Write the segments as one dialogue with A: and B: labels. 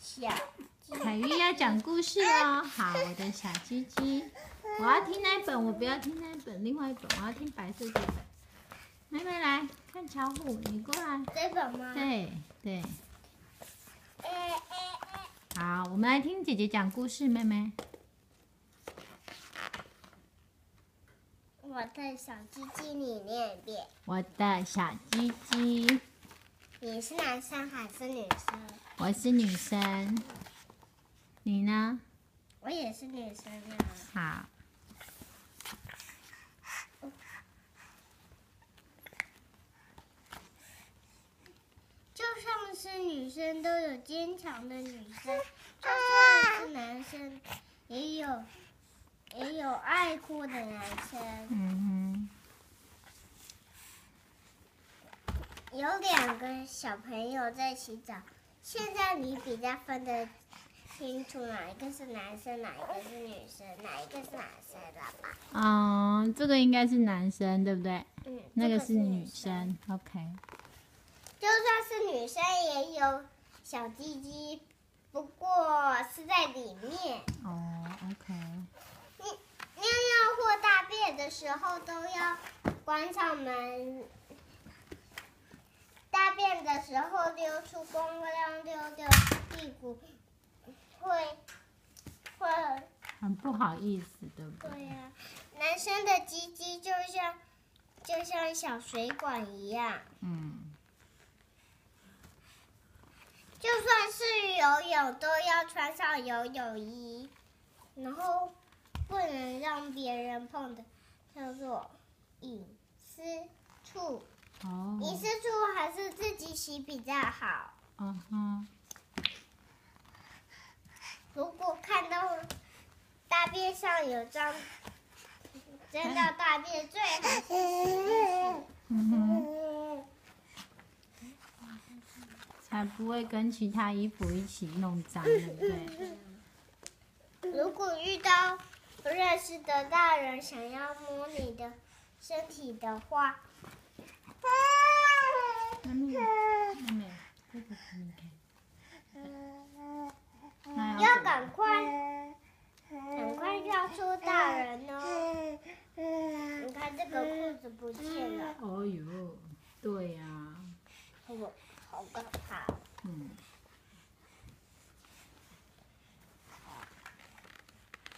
A: 小
B: 凯玉要讲故事哦。好，我的小鸡鸡，我要听那本，我不要听那本，另外一本我要听白色这本。妹妹来看巧虎，你过来。
A: 这本吗？
B: 对对，
A: 哎哎哎
B: 好，我们来听姐姐讲故事，妹妹。
A: 我的小鸡鸡，你念一遍。
B: 我的小鸡鸡，
A: 你是男生还是女生？
B: 我是女生，你呢？
A: 我也是女生啊。
B: 好，
A: 就算是女生都有坚强的女生，就算是男生也有也有爱哭的男生。
B: 嗯
A: 有两个小朋友在洗澡，现在你比较分得清楚哪一个是男生，哪一个是女生，哪一个是男生了吧？
B: 哼，嗯，这个应该是男生，对不对？
A: 嗯，
B: 那个
A: 是
B: 女。生，OK。
A: 就算是女生也有小鸡鸡，不过是在里面。
B: 哦，OK。
A: 尿尿或大便的时候都要关上门。大便的时候溜出光亮溜溜屁股，会会
B: 很不好意思，对不对？
A: 对呀、男生的鸡鸡就像就像小水管一样，
B: 嗯，
A: 就算是游泳都要穿上游泳衣，然后不能让别人碰的，叫做隐私处。
B: 哦，
A: 隐私处还是自己洗比较好。
B: 嗯哼，
A: 如果看到大便上有脏，沾到大便最好
B: 才不会跟其他衣服一起弄脏，对不对？
A: 如果遇到不认识的大人想要摸你的身体的话，
B: 妹妹，妹妹，这个给你看。那
A: 要赶快。赶快叫出大人哦！你看这个裤子不见了，
B: 哦呦，对呀、
A: 我好可怕。
B: 嗯，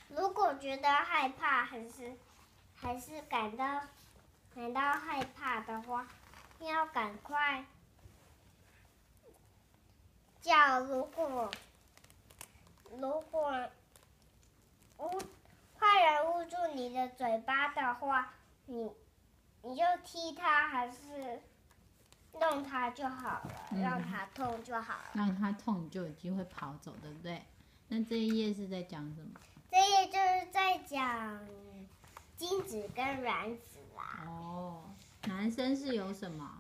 A: 如果觉得害怕，还是还是感到感到害怕的话，要赶快叫。如果如果捂坏人捂住你的嘴巴的话，你你就踢他，还是弄他就好了，让他痛就好了。
B: 让他痛，你就有机会跑走，对不对？那这一页是在讲什么？
A: 这页就是在讲精子跟卵子啦。
B: 哦，男生是有什么？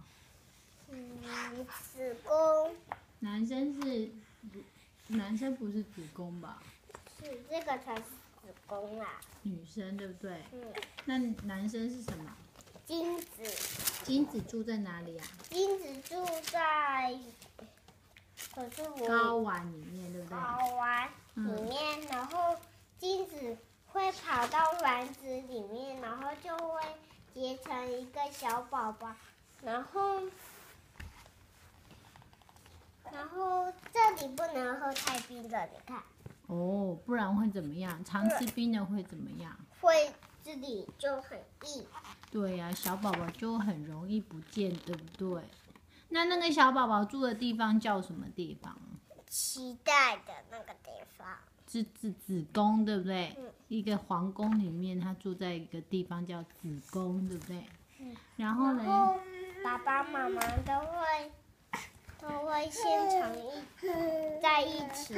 A: 嗯，子宫
B: 男生是，男生不是子宫吧？
A: 是这个才是子宫啊。
B: 女生对不对？
A: 嗯，
B: 那男生是什么？
A: 精子，
B: 精子住在哪里啊？
A: 精子住在，可是我
B: 睾丸里面，对不对？
A: 睾丸里
B: 嗯
A: 面，然后精子会跑到卵子里面，然后就会结成一个小宝宝，然后。然后这里不能喝太冰的，你看。
B: 哦，不然会怎么样？常吃冰的会怎么样？
A: 会这里就很硬，
B: 对呀、小宝宝就很容易不见，对不对？那那个小宝宝住的地方叫什么地方？
A: 期待的那个地方。
B: 是子子宫，对不对？
A: 嗯
B: 一个皇宫里面，他住在一个地方叫子宫，对不对？
A: 嗯
B: 然后呢？
A: 后爸爸妈妈都会都会现场一在一起，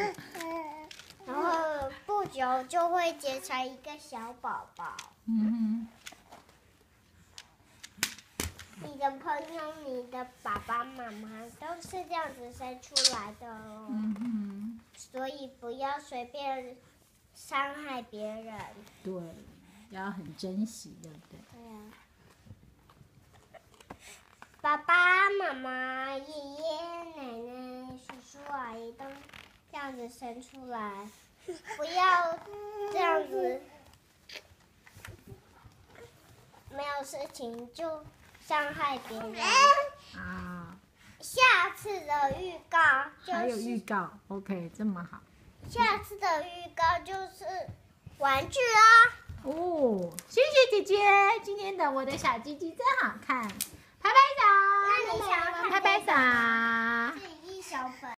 A: 然后不久就会结成一个小宝宝。
B: 嗯
A: 你的朋友、你的爸爸妈妈都是这样子生出来的哦，，
B: 嗯哼，
A: 所以不要随便伤害别人。
B: 对，要很珍惜，对不对？
A: 对啊。爸爸妈妈、爷爷奶奶、叔叔阿姨都这样子生出来，不要这样子。没有事情就伤害别人。
B: 啊，
A: 下次的预告就
B: 还有
A: 是
B: 预告，OK，这么好
A: 下次的预告就是玩具啦。
B: 哦。谢谢姐姐，今天的我的小鸡鸡真好看，拍拍手，
A: 那你想要看
B: 拍拍
A: 这
B: 手。
A: 是一小本。